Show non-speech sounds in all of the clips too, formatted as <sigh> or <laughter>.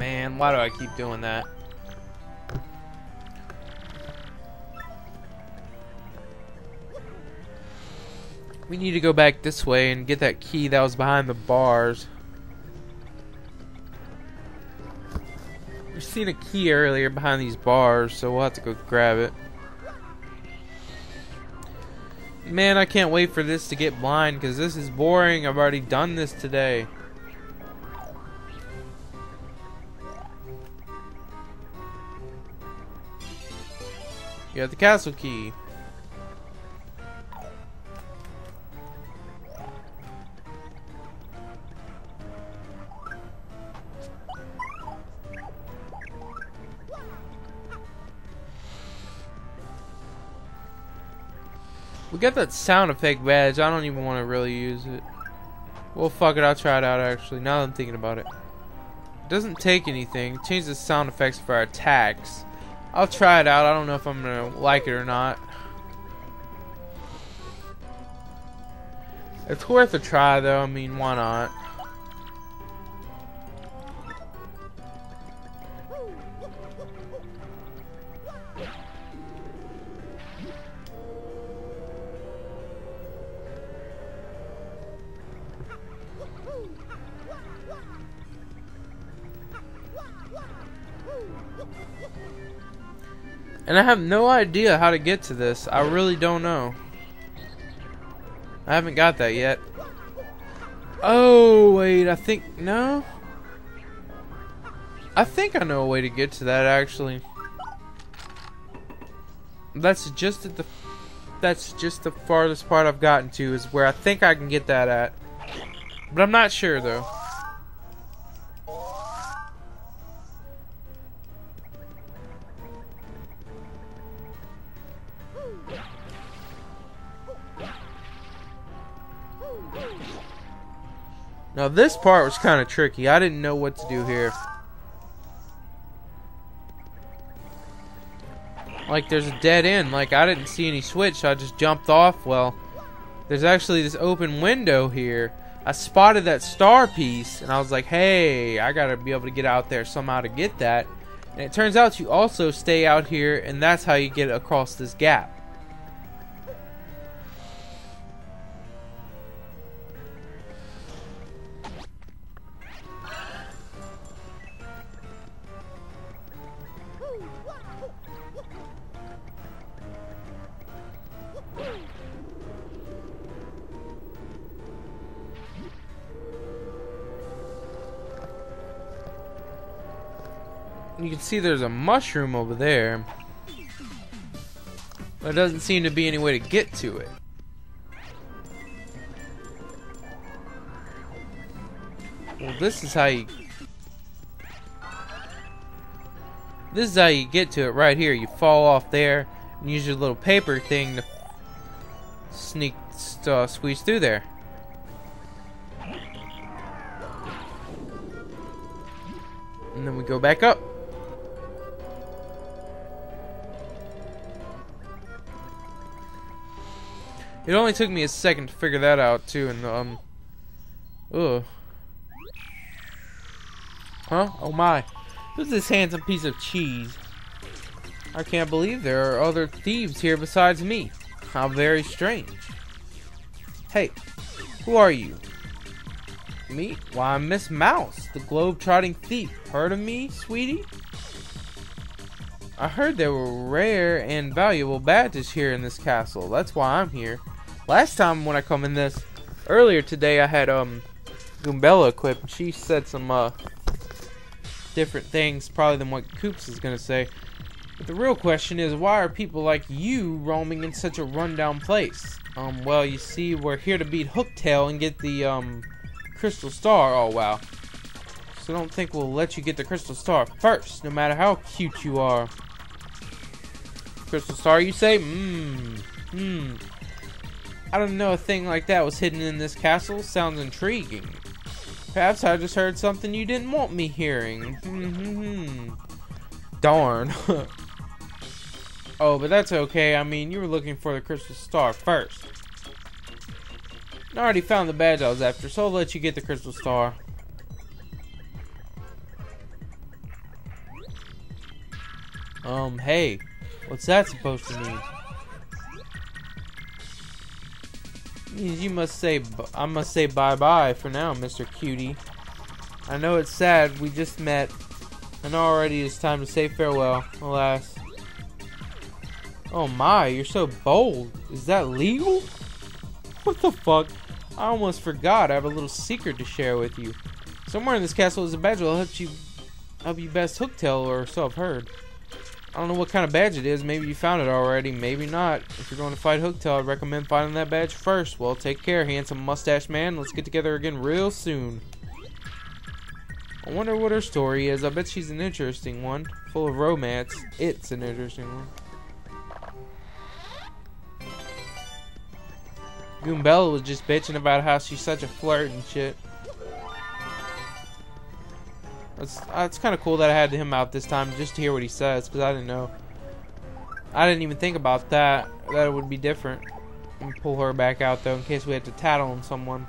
man, why do I keep doing that? We need to go back this way and get that key that was behind the bars. We've seen a key earlier behind these bars, so we'll have to go grab it. Man, I can't wait for this to get blind because this is boring. I've already done this today. You the castle key. We got that sound effect badge. I don't even want to really use it. Well, fuck it. I'll try it out, actually. Now that I'm thinking about it. It doesn't take anything. Change the sound effects for our attacks. I'll try it out. I don't know if I'm going to like it or not. It's worth a try, though. I mean, why not? And I have no idea how to get to this. I really don't know. I haven't got that yet. Oh, wait, I think, no? I think I know a way to get to that, actually. That's just at the, that's just the farthest part I've gotten to, is where I think I can get that at. But I'm not sure, though. Now this part was kind of tricky. I didn't know what to do here. Like there's a dead end. Like I didn't see any switch. So I just jumped off. Well, there's actually this open window here. I spotted that star piece and I was like, hey, I gotta be able to get out there somehow to get that. And it turns out you also stay out here and that's how you get across this gap. You can see there's a mushroom over there. But there doesn't seem to be any way to get to it. Well, this is how you... This is how you get to it right here. You fall off there and use your little paper thing to sneak, uh, squeeze through there. And then we go back up. It only took me a second to figure that out too, and um, ugh. Huh? Oh my! Who's this handsome piece of cheese? I can't believe there are other thieves here besides me. How very strange. Hey, who are you? Me? Why, I'm Ms. Mowz, the globe-trotting thief. Heard of me, sweetie? I heard there were rare and valuable badges here in this castle. That's why I'm here. Last time when I come in this, earlier today I had um Goombella equipped. She said some uh different things probably than what Koops is gonna say. But the real question is, why are people like you roaming in such a rundown place? Um, well, you see, we're here to beat Hooktail and get the um Crystal Star. Oh wow. So don't think we'll let you get the Crystal Star first, no matter how cute you are. Crystal Star, you say? Mmm. Hmm. I don't know a thing like that was hidden in this castle. Sounds intriguing. Perhaps I just heard something you didn't want me hearing. Darn. <laughs> oh, but that's okay. I mean, you were looking for the crystal star first. I already found the badge I was after, so I'll let you get the crystal star. Um, hey, what's that supposed to mean? You must say, I must say bye-bye for now, Mr. Cutie. I know it's sad, we just met, and already it's time to say farewell, alas. Oh my, you're so bold. Is that legal? What the fuck? I almost forgot. I have a little secret to share with you. Somewhere in this castle is a badge that will help you help you best Hooktail, or so I've heard. I don't know what kind of badge it is. Maybe you found it already. Maybe not. If you're going to fight Hooktail, I'd recommend finding that badge first. Well, take care, handsome mustache man. Let's get together again real soon. I wonder what her story is. I bet she's an interesting one. Full of romance. It's an interesting one. Goombella was just bitching about how she's such a flirt and shit. It's, uh, kind of cool that I had him out this time just to hear what he says because I didn't know. I didn't even think about that, that it would be different. And pull her back out though in case we had to tattle on someone.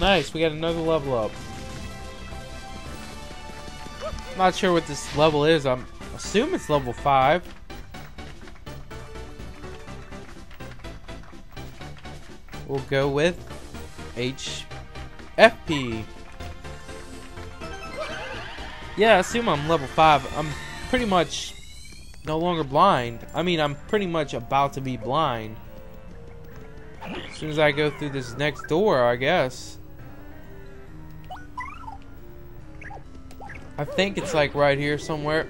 Nice, we got another level up. Not sure what this level is. I'm assume it's level 5. We'll go with HFP. Yeah, I assume I'm level 5. I'm pretty much no longer blind. I mean, I'm pretty much about to be blind. As soon as I go through this next door, I guess. I think it's like right here somewhere.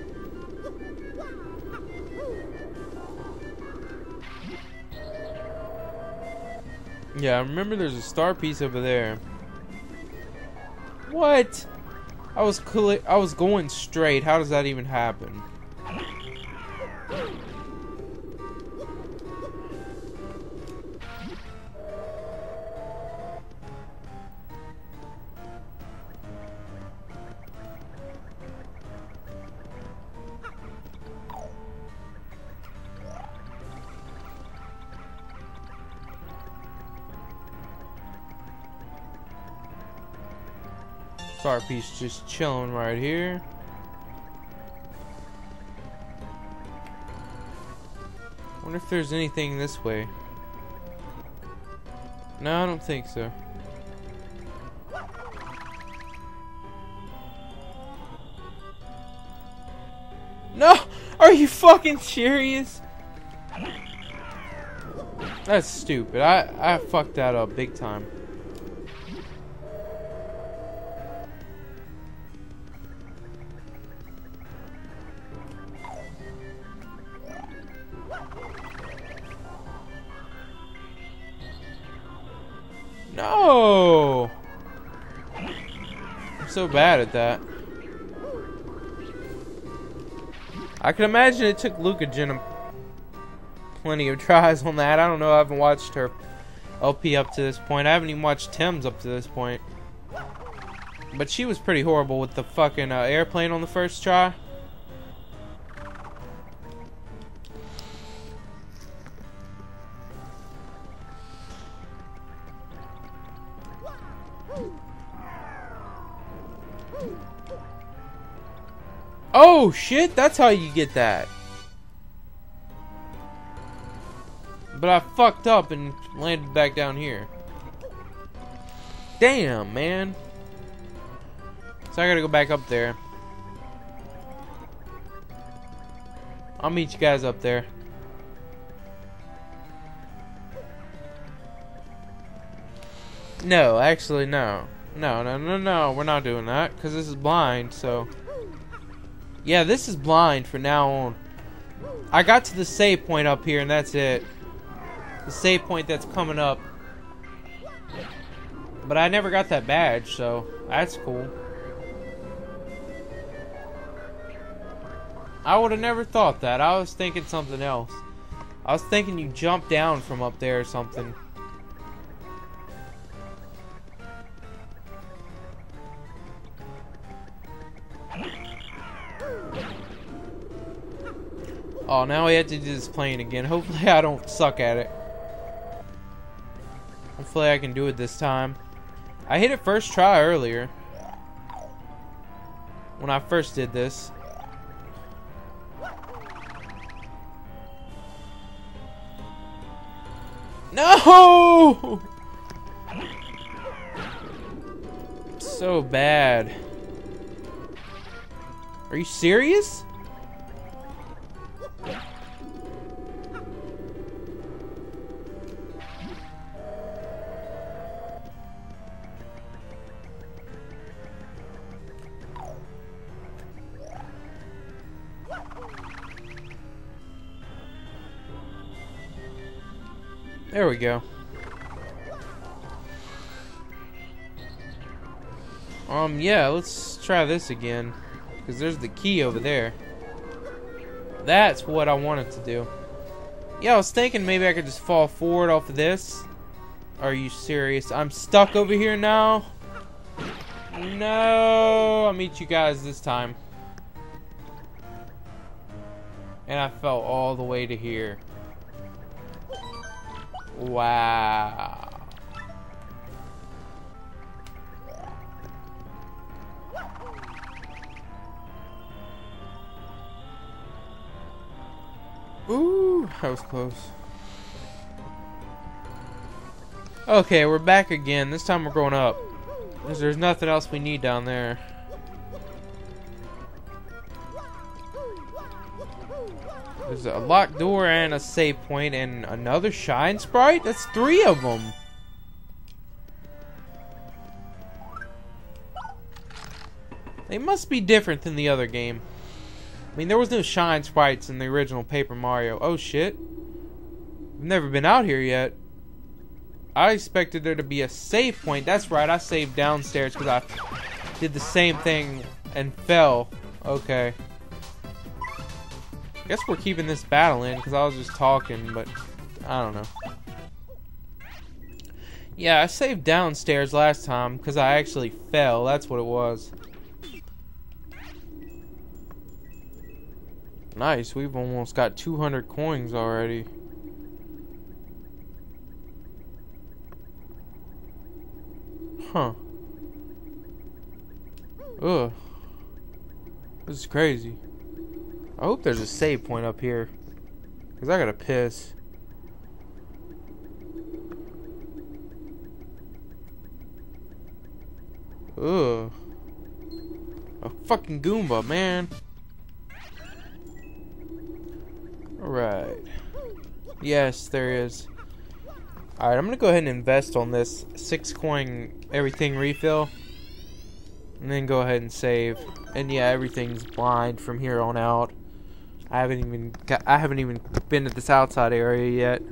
Yeah, I remember there's a star piece over there. What? I was I was going straight. How does that even happen? Star piece just chilling right here. wonder if there's anything this way. No, I don't think so. No! Are you fucking serious? That's stupid. I, I fucked that up big time. No! I'm so bad at that. I can imagine it took Lucahjin plenty of tries on that. I don't know. I haven't watched her LP up to this point. I haven't even watched Tim's up to this point. But she was pretty horrible with the fucking uh, airplane on the first try. Oh shit, that's how you get that. But I fucked up and landed back down here. Damn, man. So I gotta go back up there. I'll meet you guys up there. No, actually, no. No, no, no, no. We're not doing that because this is blind, so. Yeah, this is blind for now on. I got to the save point up here, and that's it. The save point that's coming up. But I never got that badge, so that's cool. I would have never thought that. I was thinking something else. I was thinking you jump down from up there or something. Oh, now we have to do this plane again. <laughs> Hopefully I don't suck at it. Hopefully I can do it this time. I hit it first try earlier. When I first did this. No! <laughs> So bad. Are you serious? There we go. Um, yeah, let's try this again. Because there's the key over there. That's what I wanted to do. Yeah, I was thinking maybe I could just fall forward off of this. Are you serious? I'm stuck over here now? No, I'll meet you guys this time. And I fell all the way to here. Wow. Ooh, that was close. Okay, we're back again. This time we're going up. Because there's nothing else we need down there. There's a locked door and a save point and another shine sprite? That's three of them. They must be different than the other game. I mean, there was no shine sprites in the original Paper Mario. Oh, shit. I've never been out here yet. I expected there to be a save point. That's right, I saved downstairs because I did the same thing and fell. Okay. I guess we're keeping this battle in because I was just talking, but I don't know. Yeah, I saved downstairs last time because I actually fell. That's what it was. Nice, we've almost got 200 coins already. Huh. Ugh. This is crazy. I hope there's a save point up here. Because I gotta piss. Ugh. A fucking Goomba, man. Alright. Yes, there is. Alright, I'm gonna go ahead and invest on this six coin everything refill. And then go ahead and save. And yeah, everything's blind from here on out. I haven't even got, I haven't even been to this outside area yet.